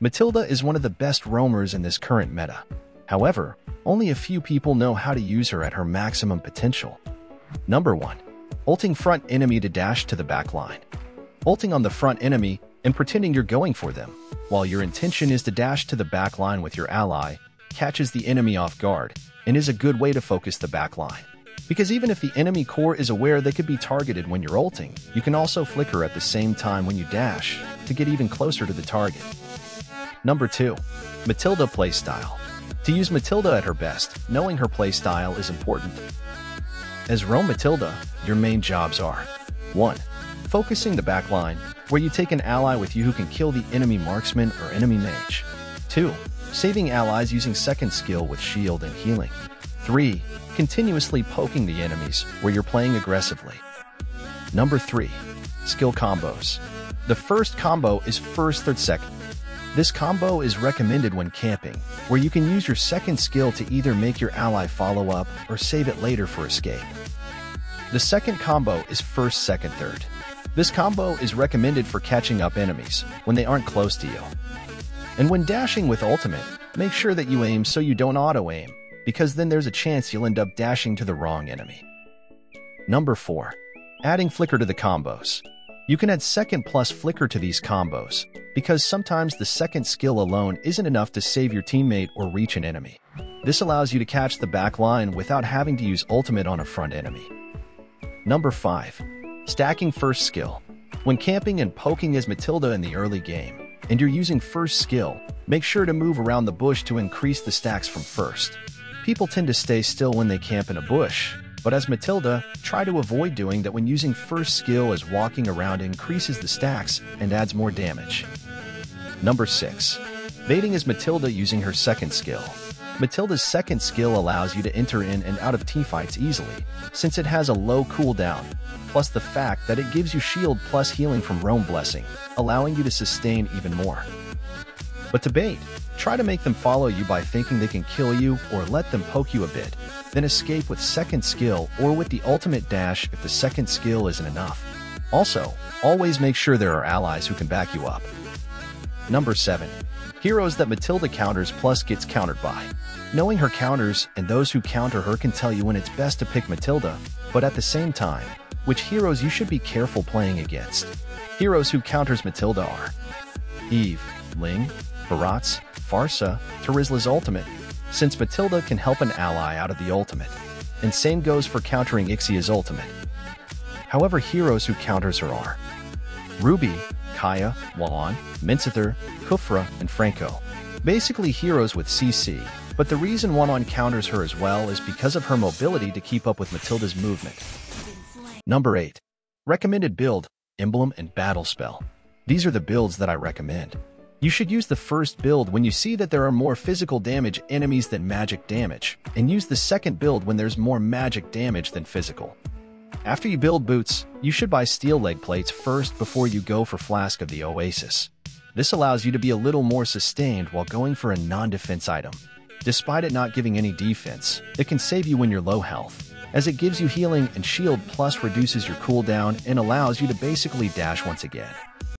Mathilda is one of the best roamers in this current meta. However, only a few people know how to use her at her maximum potential. Number 1. Ulting front enemy to dash to the back line. Ulting on the front enemy and pretending you're going for them, while your intention is to dash to the back line with your ally, catches the enemy off guard and is a good way to focus the back line. Because even if the enemy core is aware they could be targeted when you're ulting, you can also flicker at the same time when you dash to get even closer to the target. Number 2. Mathilda Playstyle To use Mathilda at her best, knowing her playstyle is important. As Roam Mathilda, your main jobs are 1. Focusing the backline, where you take an ally with you who can kill the enemy marksman or enemy mage. 2. Saving allies using second skill with shield and healing. 3 continuously poking the enemies where you're playing aggressively. Number 3. Skill Combos The first combo is first third second. This combo is recommended when camping, where you can use your second skill to either make your ally follow up or save it later for escape. The second combo is first second third. This combo is recommended for catching up enemies when they aren't close to you. And when dashing with ultimate, make sure that you aim so you don't auto-aim because then there's a chance you'll end up dashing to the wrong enemy. Number 4. Adding Flicker to the combos. You can add second plus Flicker to these combos, because sometimes the second skill alone isn't enough to save your teammate or reach an enemy. This allows you to catch the back line without having to use ultimate on a front enemy. Number 5. Stacking first skill. When camping and poking as Mathilda in the early game, and you're using first skill, make sure to move around the bush to increase the stacks from first. People tend to stay still when they camp in a bush, but as Mathilda, try to avoid doing that when using first skill as walking around increases the stacks and adds more damage. Number 6. Baiting as Mathilda using her second skill. Mathilda's second skill allows you to enter in and out of teamfights easily, since it has a low cooldown, plus the fact that it gives you shield plus healing from Roam Blessing, allowing you to sustain even more. But to bait, try to make them follow you by thinking they can kill you or let them poke you a bit, then escape with second skill or with the ultimate dash if the second skill isn't enough. Also, always make sure there are allies who can back you up. Number 7. Heroes that Mathilda counters plus gets countered by. Knowing her counters and those who counter her can tell you when it's best to pick Mathilda, but at the same time, which heroes you should be careful playing against. Heroes who counters Mathilda are Yve, Ling, Barats, Pharsa, Terizla's ultimate, since Mathilda can help an ally out of the ultimate, and same goes for countering Ixia's ultimate. However, heroes who counters her are Ruby, Kaja, Juan, Minsitthar, Khufra, and Franco. Basically heroes with CC, but the reason Juan counters her as well is because of her mobility to keep up with Mathilda's movement. Number 8. Recommended build, Emblem, and Battle Spell. These are the builds that I recommend. You should use the first build when you see that there are more physical damage enemies than magic damage, and use the second build when there's more magic damage than physical. After you build boots, you should buy steel leg plates first before you go for Flask of the Oasis. This allows you to be a little more sustained while going for a non-defense item. Despite it not giving any defense, it can save you when you're low health, as it gives you healing and shield plus reduces your cooldown and allows you to basically dash once again.